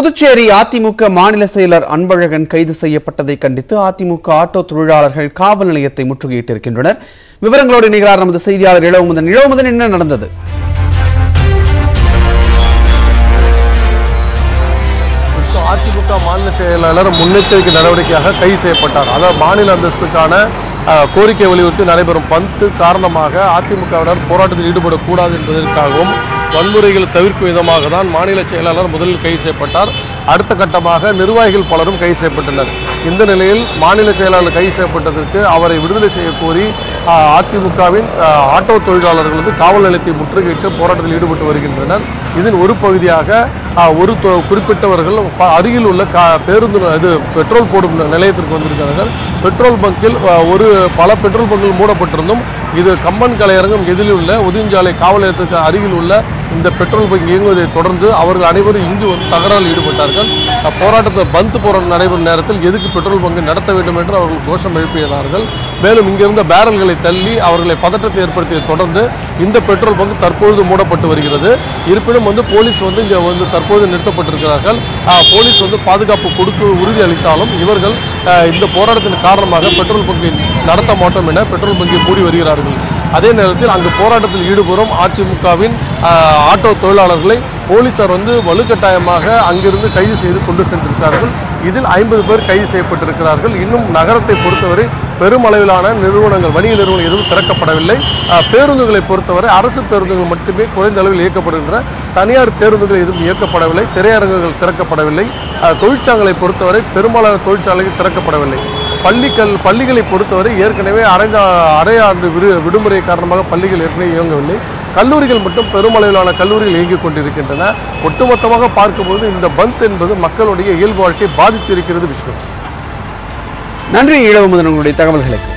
புதுச்சேரி அதிமுக மாநில செயலர் அன்பழகன் கைது செய்யப்பட்டதை கண்டித்து அதிமுக ஆட்டோ தொழிலாளர்கள் காவல் நிலையத்தை முற்றுகையிட்டிருக்கின்றனர். விவரங்களோடு இணைகிறார் நமது செய்தியாளர் இளவுமுதன். இளவுமுதன் என்ன நடந்தது? அதிமுக மாநில செயலாளர் முன்னெச்சரிக்கை நடவடிக்கையாக கைது செய்யப்பட்டார். அதாவது மாநில அந்தஸ்துக்கான கோரிக்கை வலியுறுத்தி நடைபெறும் பந்து காரணமாக அதிமுகவினர் போராட்டத்தில் ஈடுபடக்கூடாது என்பதற்காகவும் வன்முறைகளை தவிர்க்கும் விதமாக தான் மாநில செயலாளர் முதலில் கைது செய்யப்பட்டார். அடுத்த கட்டமாக நிர்வாகிகள் பலரும் கைது செய்யப்பட்டனர் இந்த நிலையில் மாநில செயலாளர் கைது செய்யப்பட்டதற்கு அவரை விடுதலை செய்ய கோரி அதிமுகவின் ஆட்டோ தொழிலாளர்கள் வந்து காவல் நிலையத்தை முற்றுகையிட்டு போராட்டத்தில் ஈடுபட்டு வருகின்றனர். இதன் ஒரு பகுதியாக ஒரு தொ- குறிப்பிட்டவர்கள் அருகில் உள்ள கா பேருந்து இது பெட்ரோல் போடும் நிலையத்திற்கு வந்திருக்கிறார்கள். பெட்ரோல் பங்கில் ஒரு பல பெட்ரோல் பங்குகள் மூடப்பட்டிருந்தும் இது கம்பன் கலையரங்கம் எதிரில் உள்ள உதயஞ்சாலை காவல் நிலையத்துக்கு அருகில் உள்ள இந்த பெட்ரோல் பங்க் இயங்குவதை தொடர்ந்து அவர்கள் அனைவரும் இங்கு வந்து தகராறில் ஈடுபட்டார்கள். போராட்டத்தை பந்த் போராட்டம் நடைபெறும் நேரத்தில் எதுக்கு பெட்ரோல் பங்கு நடத்த வேண்டும் என்று அவர்கள் கோஷம் எழுப்பினார்கள் மேலும் இங்கிருந்த பேரல்களை தள்ளி அவர்களை பதற்றத்தை ஏற்படுத்தியதை தொடர்ந்து இந்த பெட்ரோல் பங்க் தற்பொழுது மூடப்பட்டு வருகிறது. இருப்பினும் வந்து போலீஸ் வந்து இங்கே வந்து தற்போது நிறுத்தப்பட்டிருக்கிறார்கள். போலீஸ் வந்து பாதுகாப்பு கொடுக்க உறுதி அளித்தாலும் இவர்கள் இந்த போராட்டத்தின் காரணமாக பெட்ரோல் பங்கை நடத்த மாட்டோம் என பெட்ரோல் பங்கை மூடி வருகிறார்கள். அதே நேரத்தில் அங்கு போராட்டத்தில் ஈடுபடும் அதிமுகவின் ஆட்டோ தொழிலாளர்களை போலீசார் வந்து வலுக்கட்டாயமாக அங்கிருந்து கைது செய்து கொண்டு சென்றிருக்கிறார்கள். இதில் ஐம்பது பேர் கைது செய்யப்பட்டிருக்கிறார்கள். இன்னும் நகரத்தை பொறுத்தவரை பெருமளவிலான நிறுவனங்கள் வணிக நிறுவனம் எதுவும் திறக்கப்படவில்லை. பேருந்துகளை பொறுத்தவரை அரசு பேருந்துகள் மட்டுமே குறைந்த அளவில் இயக்கப்படுகின்றன. தனியார் பேருந்துகள் எதுவும் இயக்கப்படவில்லை. திரையரங்குகள் திறக்கப்படவில்லை. தொழிற்சாலைகளை பொறுத்தவரை பெரும்பாலான தொழிற்சாலைகள் திறக்கப்படவில்லை. பள்ளிகள் பள்ளிகளை பொறுத்தவரை ஏற்கனவே அரைஞ்சா அரையாண்டு விடு விடுமுறை காரணமாக பள்ளிகள் ஏற்கனவே இயங்கவில்லை. கல்லூரிகள் மட்டும் பெருமளவிலான கல்லூரிகள் இயங்கிக் கொண்டிருக்கின்றன. ஒட்டுமொத்தமாக பார்க்கும்போது இந்த பந்த் என்பது மக்களுடைய இயல்பு வாழ்க்கையை பாதித்திருக்கிறது விஷ்ணு. நன்றி இளவுமுதன் உங்களுடைய தகவல்களுக்கு.